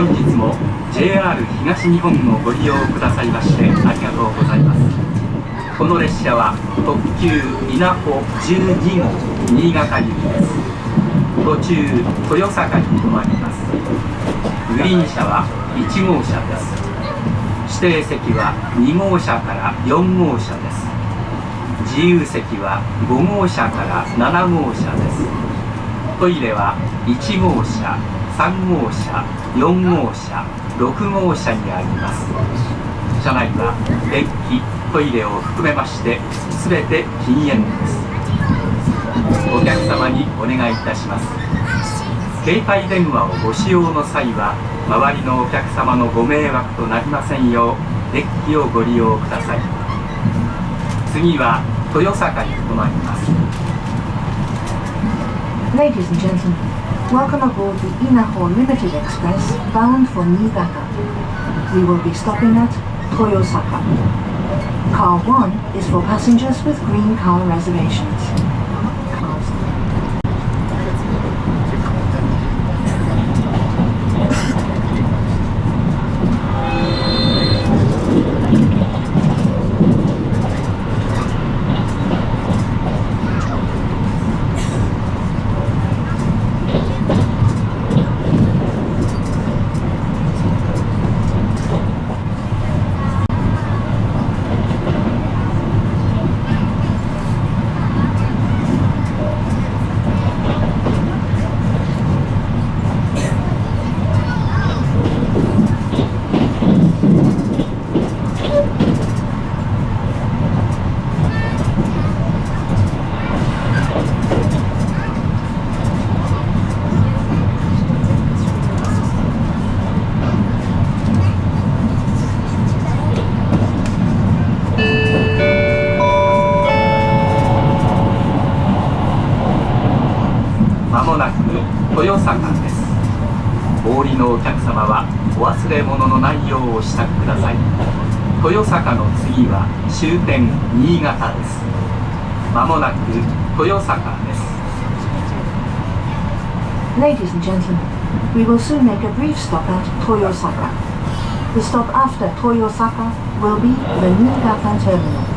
本日も JR 東日本をご利用くださいましてありがとうございます。この列車は特急稲穂12号新潟行きです。途中豊坂に停まります。グリーン車は1号車です。指定席は2号車から4号車です。自由席は5号車から7号車です。トイレは1号車3号車4号車6号車にあります。車内は電気トイレを含めまして全て禁煙です。お客様にお願いいたします。携帯電話をご使用の際は周りのお客様のご迷惑となりませんようデッキをご利用ください。次は豊坂に停まります。Ladies and gentlemen, welcome aboard the Inaho Limited Express bound for Niigata. We will be stopping at Toyosaka. Car 1 is for passengers with green car reservations. まもなく豊坂ですお降りのお客様はお忘れ物のないようお支度ください豊坂の次は終点新潟ですまもなく豊坂です Ladies and gentlemen, we will soon make a brief stop at Toyosaka. The stop after Toyosaka will be the Niigata terminal.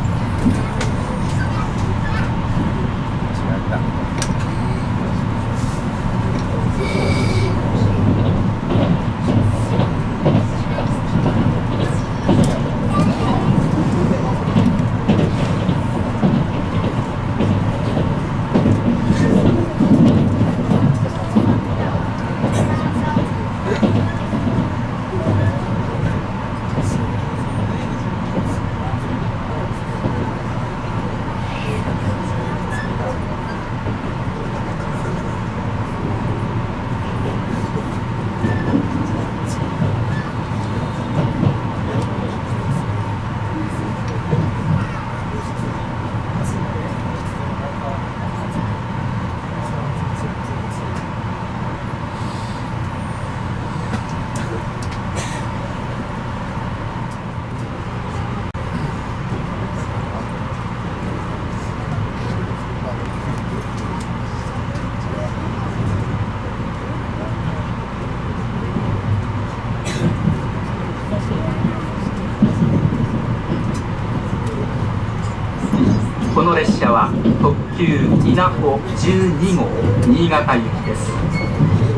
この列車は特急稲穂12号新潟行きです。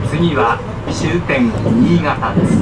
次は終点新潟です。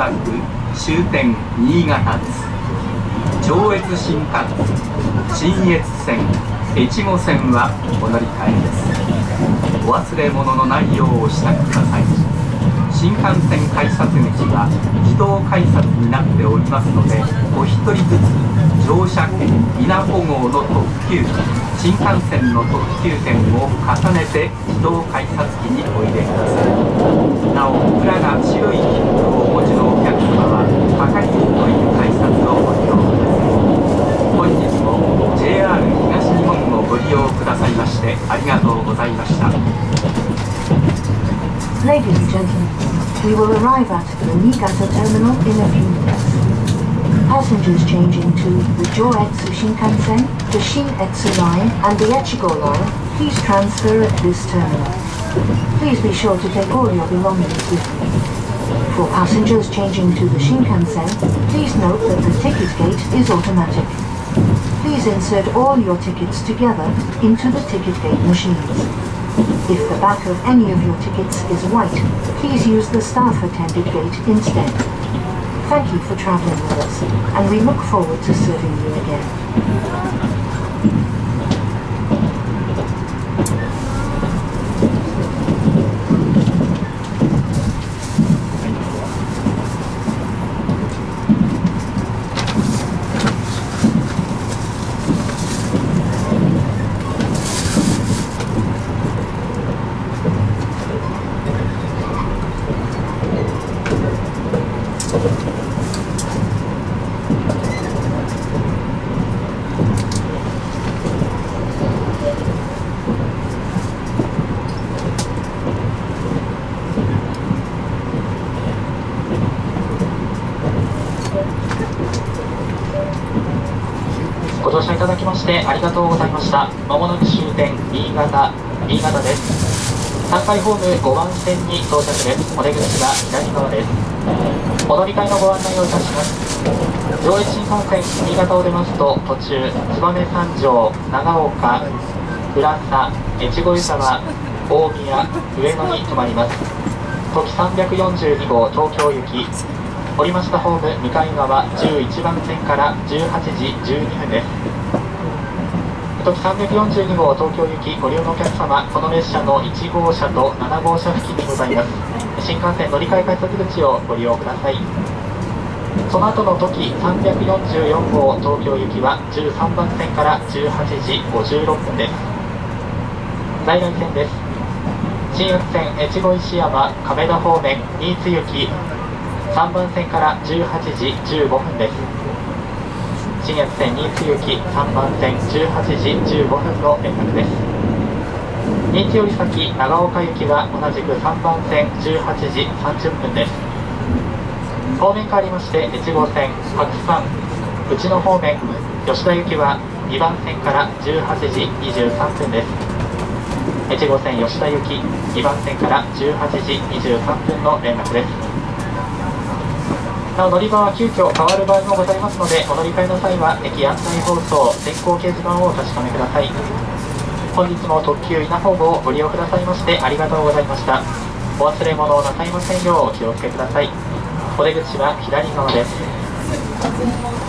なく終点新潟です上越新幹線信越線越後線はお乗り換えです。お忘れ物のないようお支度ください新幹線改札口は自動改札になっておりますのでお一人ずつ乗車券稲穂号の特急新幹線の特急券を重ねて自動改札機にお入れください。なお裏が白い切符を様は係員のい改札をご利用ください本日も JR 東日本をご利用くださいましてありがとうございました Ladies and gentlemen, we will arrive at the Niigata terminal in a few minutes. Passengers changing to the Joetsu Shinkansen, the Shin-Etsu line, and the Echigo line, please transfer at this terminal. Please be sure to take all your belongings with you. For passengers changing to the Shinkansen, please note that the ticket gate is automatic. Please insert all your tickets together into the ticket gate machines. If the back of any of your tickets is white, please use the staff-attended gate instead. Thank you for traveling with us, and we look forward to serving you again. ご乗車いただきましてありがとうございました。まもなく終点新潟新潟です。3階ホーム5番線に到着です。お出口が左側です。お乗り換えのご案内をいたします上越新幹線新潟を出ますと途中燕三条長岡浦佐越後湯沢大宮上野に停まります。時342号東京行き降りましたホーム向かい側11番線から18時12分です。時342号東京行きご利用のお客様この列車の1号車と7号車付近にございます。新幹線乗り換え改札口をご利用ください。その後の時344号東京行きは13番線から18時56分です。在来線です。新越線越後石山亀田方面新津行き3番線から18時15分です。新越線新津行き3番線18時15分の連絡です。新津より先長岡行きは同じく3番線18時30分です。方面変わりまして越後線白山内野方面吉田行きは2番線から18時23分です。越後線吉田行き2番線から18時23分の連絡です。なお乗り場は急遽変わる場合もございますのでお乗り換えの際は駅案内放送電光掲示板をお確かめください。本日も特急稲穂号をご利用くださいましてありがとうございました。お忘れ物をなさいませんようお気をつけください。お出口は左側です。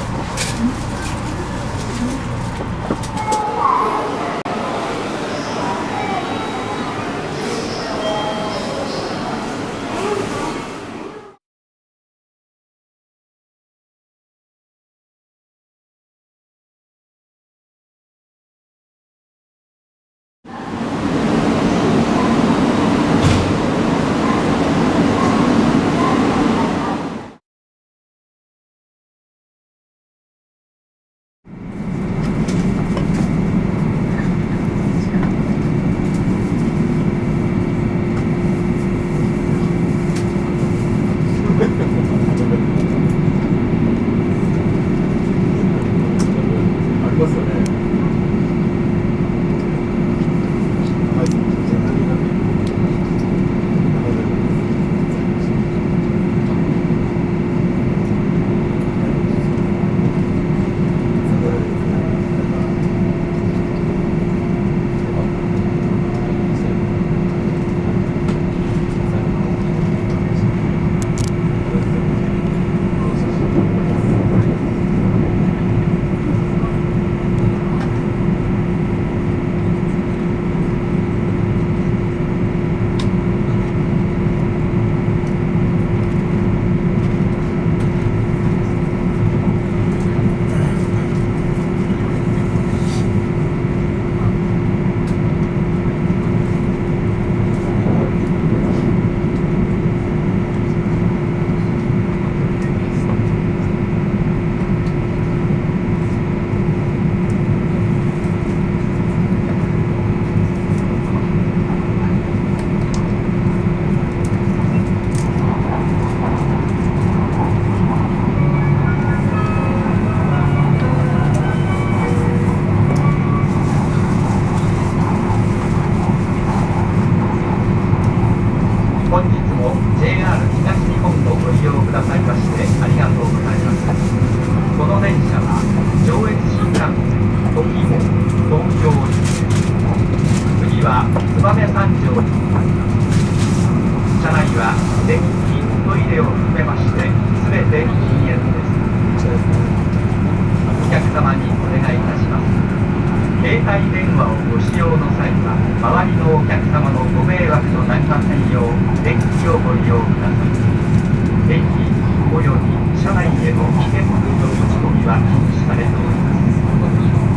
携帯電話をご使用の際は周りのお客様のご迷惑となりませんよう電気をご利用ください。電気および車内への危険物の持ち込みは禁止されております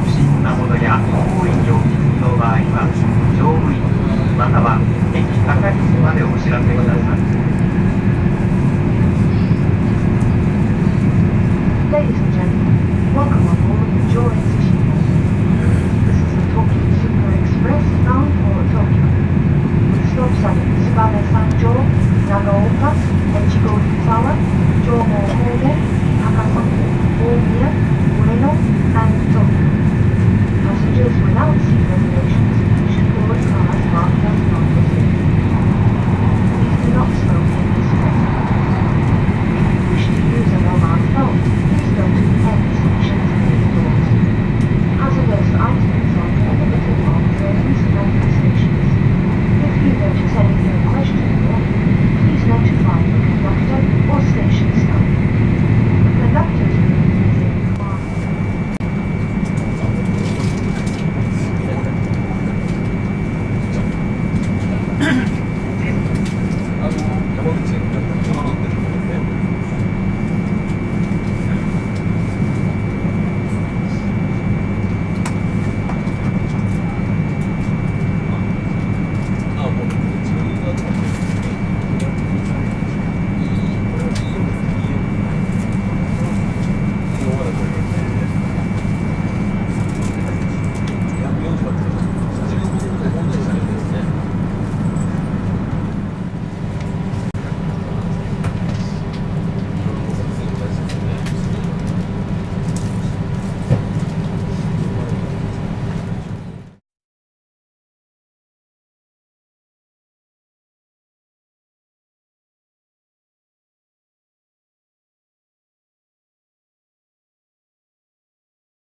不審なものや行為にお気づきの場合は乗務員または駅係員までお知らせください。